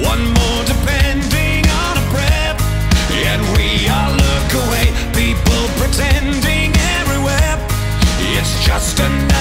One more depending on a breath. And we all look away, people pretending everywhere. It's just another.